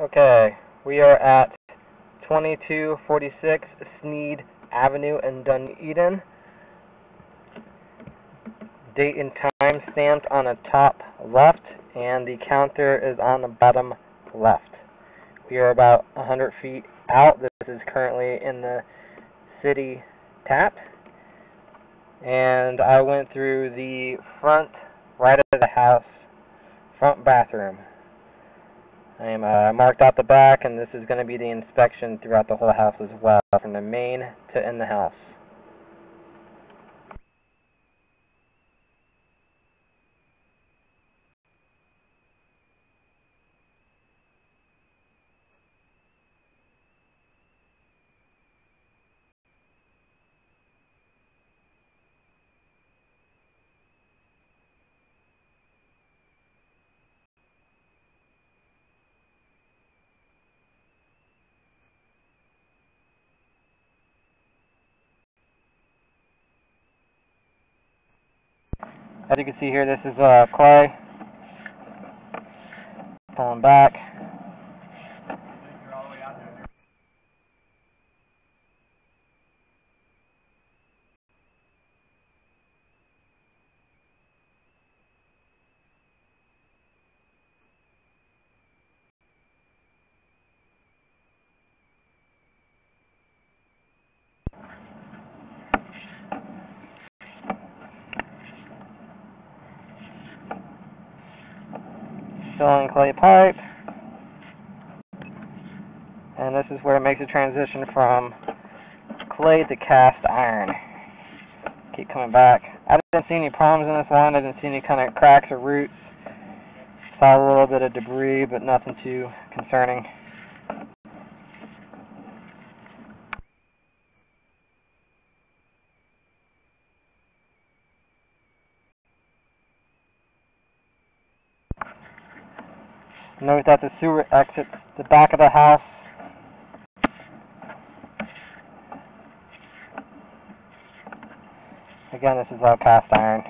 Okay, we are at 2246 Snead Avenue in Dunedin. Date and time stamped on the top left, and the counter is on the bottom left. We are about 100 feet out. This is currently in the city tap. And I went through the front right of the house, front bathroom. I am uh, marked out the back, and this is going to be the inspection throughout the whole house as well, from the main to in the house. As you can see here, this is uh, clay. Pulling back. Still in clay pipe. And this is where it makes a transition from clay to cast iron. Keep coming back. I didn't see any problems in this line. I didn't see any kind of cracks or roots. Saw a little bit of debris, but nothing too concerning. Note that the sewer exits the back of the house. Again, this is all cast iron.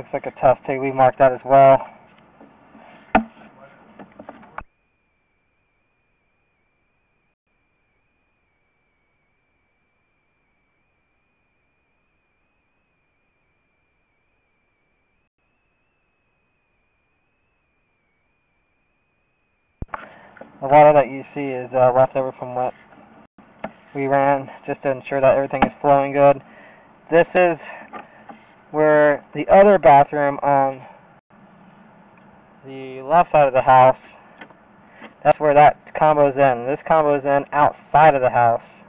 Looks like a test tube. We marked that as well. The water that you see is uh, left over from what we ran just to ensure that everything is flowing good. This is where the other bathroom on the left side of the house, that's where that combo's in. This combo's in outside of the house.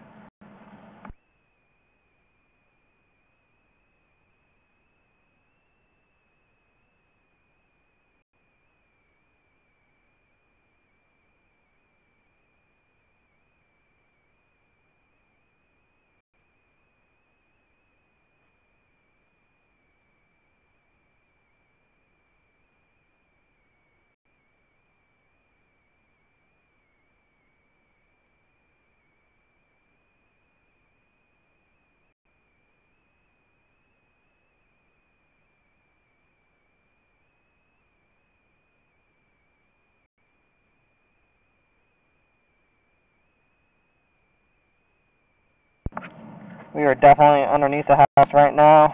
We are definitely underneath the house right now.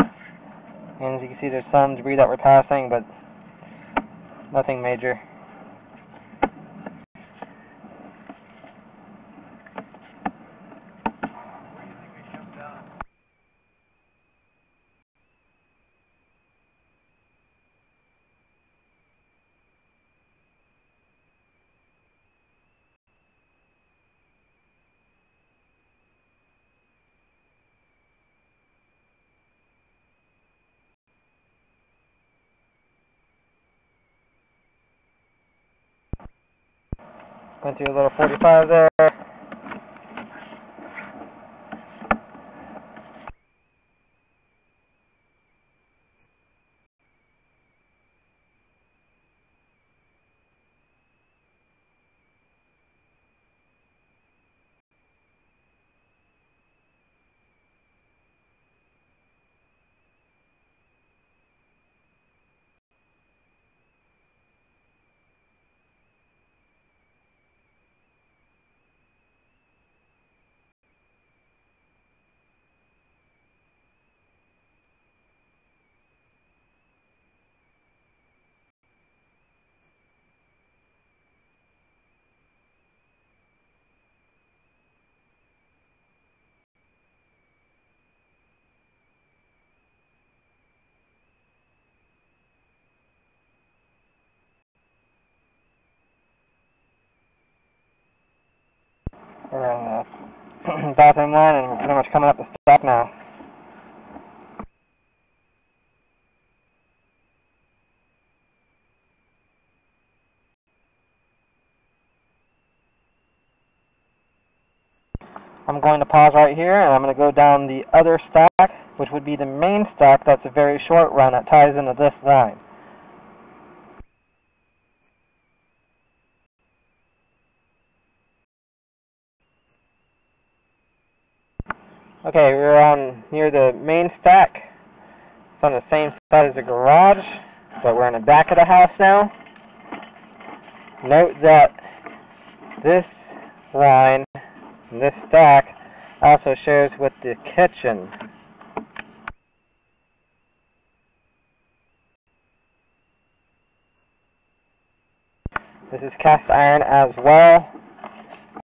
And as you can see, there's some debris that we're passing, but nothing major. Went through a little 45 there. We're on the bathroom line and we're pretty much coming up the stack now. I'm going to pause right here and I'm going to go down the other stack, which would be the main stack that's a very short run that ties into this line. Okay, we're on near the main stack. It's on the same side as the garage, but we're in the back of the house now. Note that this line this stack also shares with the kitchen. This is cast iron as well.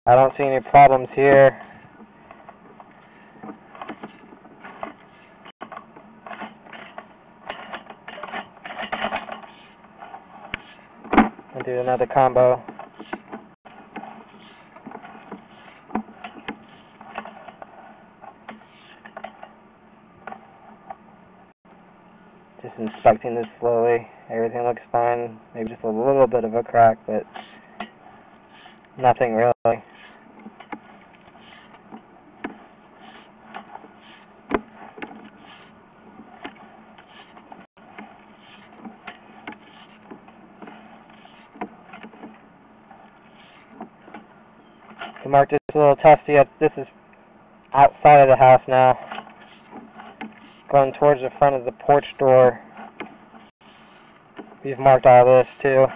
I don't see any problems here. I'll do another combo. Just inspecting this slowly. Everything looks fine. Maybe just a little bit of a crack, but nothing really. We marked this a little testy. This is outside of the house now going towards the front of the porch door. We've marked all this too.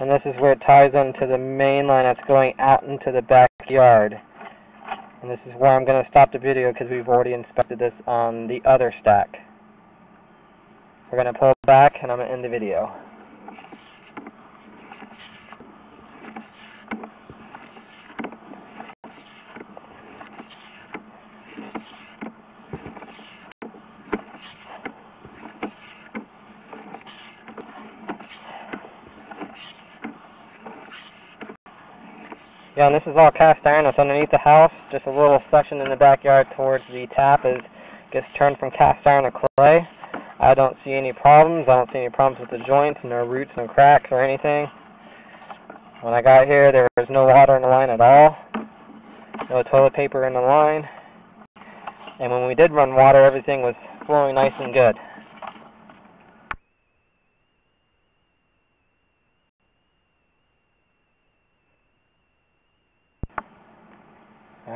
And this is where it ties into the main line that's going out into the backyard. And this is where I'm going to stop the video because we've already inspected this on the other stack. We're going to pull back and I'm going to end the video. This is all cast iron that's underneath the house. Just a little section in the backyard towards the tap is gets turned from cast iron to clay. I don't see any problems. I don't see any problems with the joints, no roots, no cracks or anything. When I got here, there was no water in the line at all. No toilet paper in the line. And when we did run water, everything was flowing nice and good.